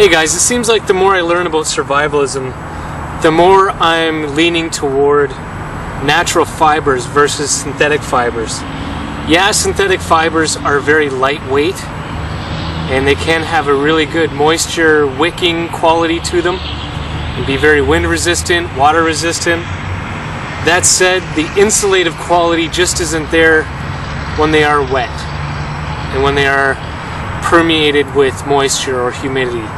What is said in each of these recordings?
Hey guys, it seems like the more I learn about survivalism, the more I'm leaning toward natural fibers versus synthetic fibers. Yeah, synthetic fibers are very lightweight and they can have a really good moisture wicking quality to them and be very wind resistant, water resistant. That said, the insulative quality just isn't there when they are wet and when they are permeated with moisture or humidity.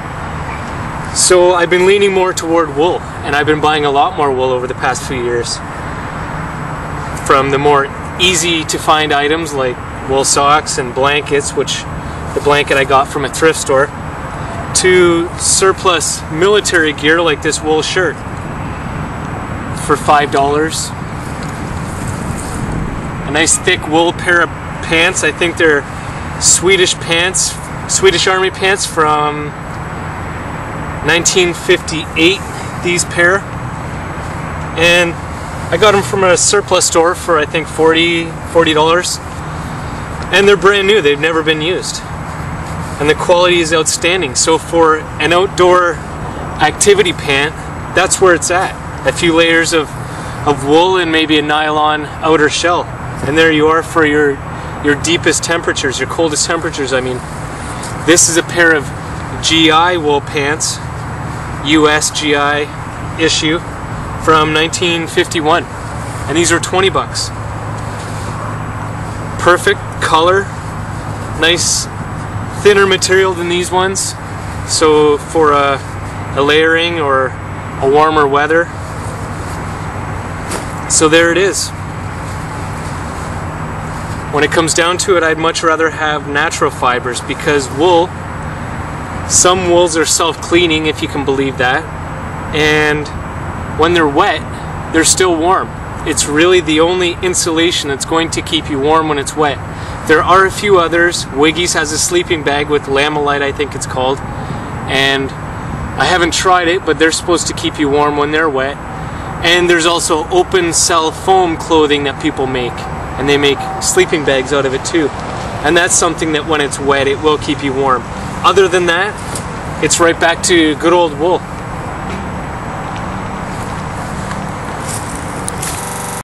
So I've been leaning more toward wool, and I've been buying a lot more wool over the past few years. From the more easy to find items like wool socks and blankets, which the blanket I got from a thrift store, to surplus military gear like this wool shirt for $5. A nice thick wool pair of pants. I think they're Swedish pants, Swedish Army pants from 1958 these pair. And I got them from a surplus store for I think 40 dollars. And they're brand new they've never been used. And the quality is outstanding. So for an outdoor activity pant that's where it's at. A few layers of of wool and maybe a nylon outer shell. And there you are for your your deepest temperatures your coldest temperatures I mean. This is a pair of GI wool pants USGI issue from 1951 and these are 20 bucks. Perfect color nice thinner material than these ones. So for a, a layering or a warmer weather. So there it is. When it comes down to it I'd much rather have natural fibers because wool some wools are self-cleaning, if you can believe that. And when they're wet, they're still warm. It's really the only insulation that's going to keep you warm when it's wet. There are a few others. Wiggy's has a sleeping bag with Lamilite, I think it's called. And I haven't tried it, but they're supposed to keep you warm when they're wet. And there's also open cell foam clothing that people make. And they make sleeping bags out of it too. And that's something that when it's wet, it will keep you warm. Other than that, it's right back to good old wool.